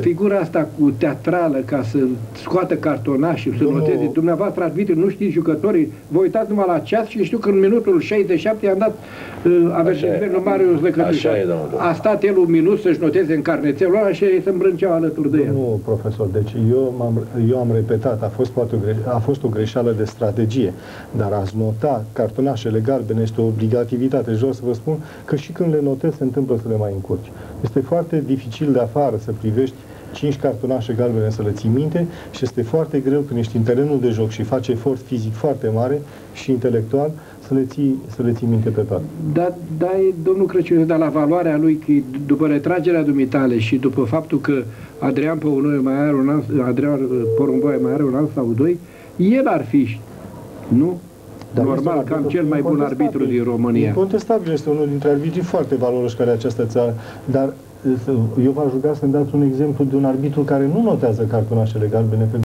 Figura asta cu teatrală ca să scoată cartonașul, să Domnul... noteze, dumneavoastră arbitri, nu știți jucătorii, vă uitați numai la ceas și știu că în minutul 67 i-am dat uh, avertismentul Marius Lăcătuș. Așa e, domnul. A stat el un minut să-și noteze în carnețelul ăla și ei se îmbrânceau alături de el. Nu, profesor, deci eu, am eu am repetat, a fost, poate o greș, a fost o greșeală de strategie, dar ați nota cartonașele galbene este o obligativitate. Și vreau să vă spun că și când le notezi se întâmplă să le mai încurci. Este foarte dificil de afară să privești cinci cartonașe galbene să le ții minte și este foarte greu când ești în terenul de joc și faci efort fizic foarte mare și intelectual să le ții, să le ții minte pe toate. Da, da, domnul Crăciun, dar la valoarea lui, că după retragerea dumitale și după faptul că Adrian Păunoi mai are un an, Adrian Porumboaie mai are un an sau doi, el ar fi, nu? Dar Normal, cam cel mai bun arbitru din România. Incontestabil este unul dintre arbitrii foarte valoroși care această țară, dar eu v-aș ruga să-mi dați un exemplu de un arbitru care nu notează cartonașele galbene